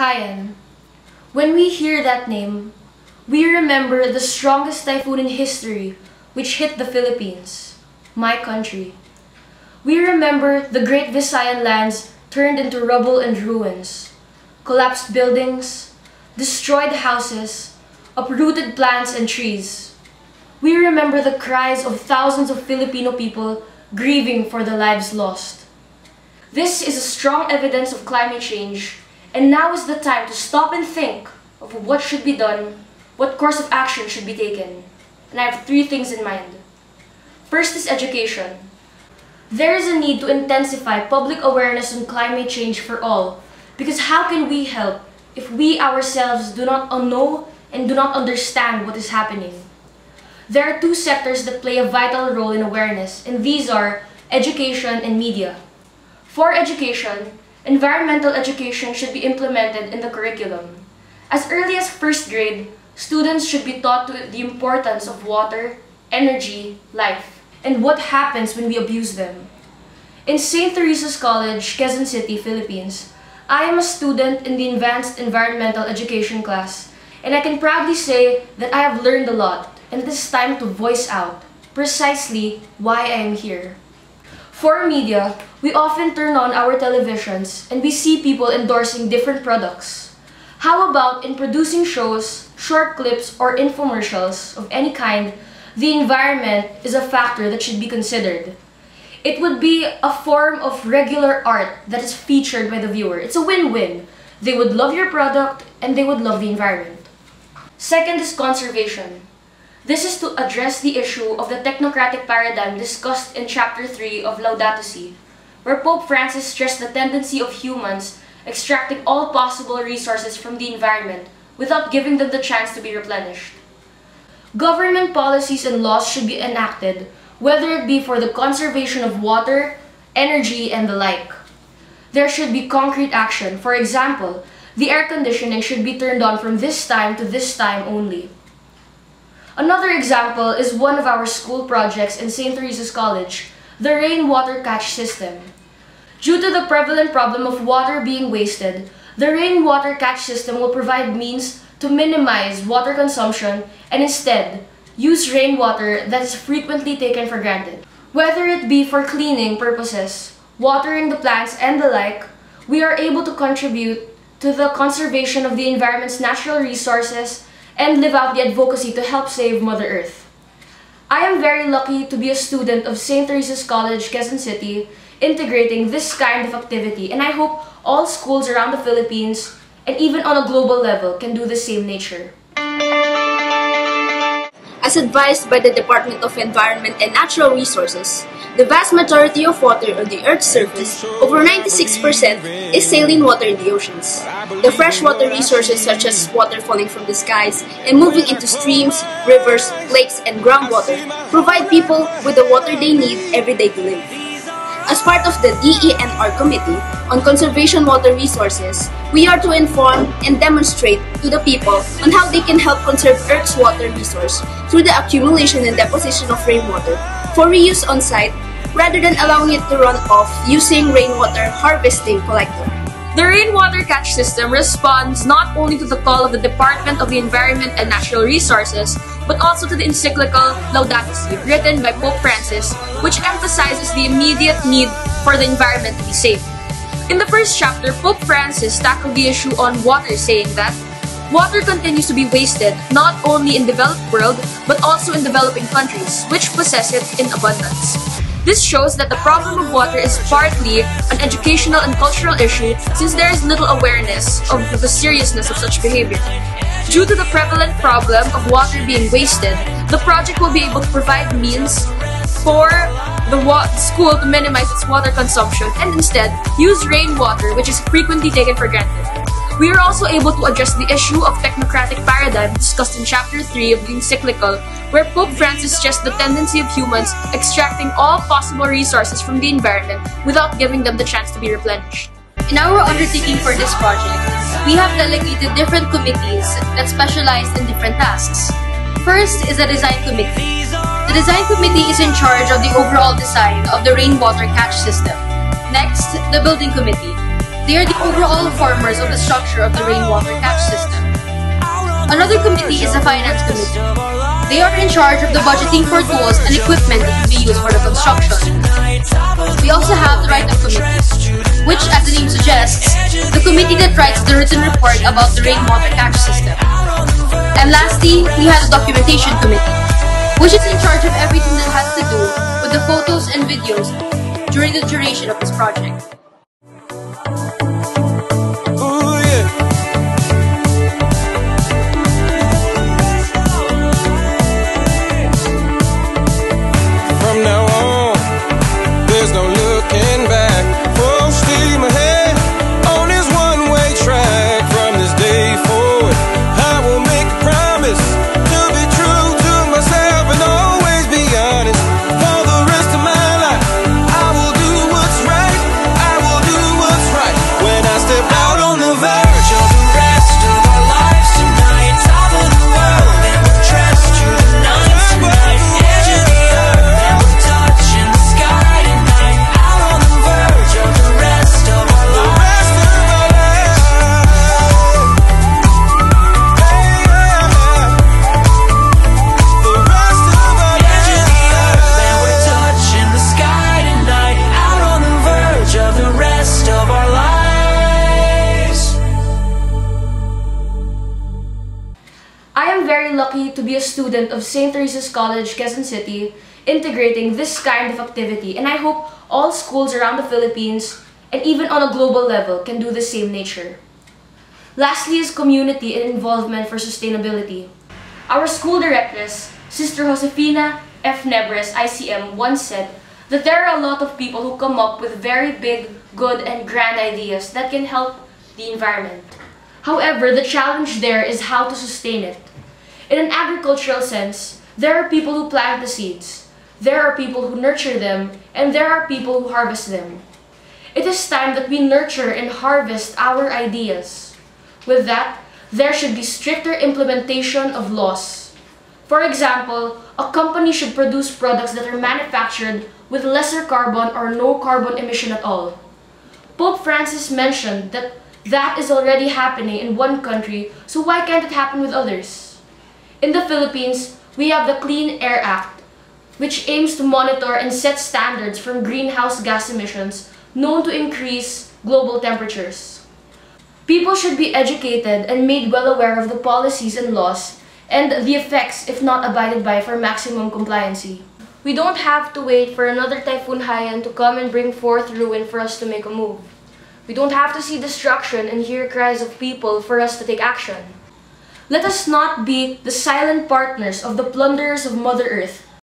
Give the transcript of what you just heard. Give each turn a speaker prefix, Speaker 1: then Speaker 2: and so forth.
Speaker 1: Haiyan. When we hear that name, we remember the strongest typhoon in history which hit the Philippines, my country. We remember the great Visayan lands turned into rubble and ruins, collapsed buildings, destroyed houses, uprooted plants and trees. We remember the cries of thousands of Filipino people grieving for the lives lost. This is a strong evidence of climate change, and now is the time to stop and think of what should be done, what course of action should be taken. And I have three things in mind. First is education. There is a need to intensify public awareness on climate change for all, because how can we help if we ourselves do not know and do not understand what is happening? There are two sectors that play a vital role in awareness, and these are education and media. For education, environmental education should be implemented in the curriculum. As early as first grade, students should be taught the importance of water, energy, life, and what happens when we abuse them. In St. Theresa's College, Quezon City, Philippines, I am a student in the Advanced Environmental Education class, and I can proudly say that I have learned a lot and it is time to voice out precisely why I am here. For media, we often turn on our televisions and we see people endorsing different products. How about in producing shows, short clips, or infomercials of any kind, the environment is a factor that should be considered. It would be a form of regular art that is featured by the viewer. It's a win-win. They would love your product and they would love the environment. Second is conservation. This is to address the issue of the technocratic paradigm discussed in Chapter 3 of Laudato Si, where Pope Francis stressed the tendency of humans extracting all possible resources from the environment without giving them the chance to be replenished. Government policies and laws should be enacted, whether it be for the conservation of water, energy, and the like. There should be concrete action. For example, the air conditioning should be turned on from this time to this time only. Another example is one of our school projects in St. Theresa's College, the rainwater catch system. Due to the prevalent problem of water being wasted, the rainwater catch system will provide means to minimize water consumption and instead use rainwater that is frequently taken for granted. Whether it be for cleaning purposes, watering the plants and the like, we are able to contribute to the conservation of the environment's natural resources and live out the advocacy to help save Mother Earth. I am very lucky to be a student of St. Theresa's College, Quezon City, integrating this kind of activity and I hope all schools around the Philippines and even on a global level can do the same nature.
Speaker 2: As advised by the Department of Environment and Natural Resources, the vast majority of water on the Earth's surface, over 96%, is saline water in the oceans. The freshwater resources such as water falling from the skies and moving into streams, rivers, lakes, and groundwater provide people with the water they need every day to live. As part of the DENR Committee on Conservation Water Resources, we are to inform and demonstrate to the people on how they can help conserve Earth's water resource through the accumulation and deposition of rainwater for reuse on site rather than allowing it to run off using rainwater harvesting collector.
Speaker 3: The rainwater catch system responds not only to the call of the Department of the Environment and Natural Resources, but also to the encyclical Laudato Si, written by Pope Francis, which emphasizes the immediate need for the environment to be safe. In the first chapter, Pope Francis tackled the issue on water, saying that water continues to be wasted not only in developed world, but also in developing countries, which possess it in abundance. This shows that the problem of water is partly an educational and cultural issue since there is little awareness of the seriousness of such behavior. Due to the prevalent problem of water being wasted, the project will be able to provide means for the school to minimize its water consumption and instead use rainwater which is frequently taken for granted. We are also able to address the issue of technocratic paradigm discussed in chapter 3 of the encyclical, where Pope Francis stressed the tendency of humans extracting all possible resources from the environment without giving them the chance to be replenished.
Speaker 2: In our undertaking for this project, we have delegated different committees that specialize in different tasks. First is the design committee. The design committee is in charge of the overall design of the rainwater catch system. Next, the building committee.
Speaker 3: They are the overall formers of the structure of the rainwater catch system. Another committee is the Finance Committee. They are in charge of the budgeting for tools and equipment that will be used for the construction. We also have the Write-Up Committee, which, as the name suggests, the committee that writes the written report about the rainwater catch system. And lastly, we have the Documentation Committee, which is in charge of everything that has to do with the photos and videos during the duration of this project.
Speaker 1: Student of St. Theresa's College, Quezon City, integrating this kind of activity. And I hope all schools around the Philippines, and even on a global level, can do the same nature. Lastly is community and involvement for sustainability. Our school directress, Sister Josefina F. Nebres, ICM, once said that there are a lot of people who come up with very big, good, and grand ideas that can help the environment. However, the challenge there is how to sustain it. In an agricultural sense, there are people who plant the seeds, there are people who nurture them, and there are people who harvest them. It is time that we nurture and harvest our ideas. With that, there should be stricter implementation of laws. For example, a company should produce products that are manufactured with lesser carbon or no carbon emission at all. Pope Francis mentioned that that is already happening in one country, so why can't it happen with others? In the Philippines, we have the Clean Air Act, which aims to monitor and set standards from greenhouse gas emissions known to increase global temperatures. People should be educated and made well aware of the policies and laws and the effects if not abided by for maximum compliancy. We don't have to wait for another Typhoon Haiyan to come and bring forth ruin for us to make a move. We don't have to see destruction and hear cries of people for us to take action. Let us not be the silent partners of the plunderers of Mother Earth,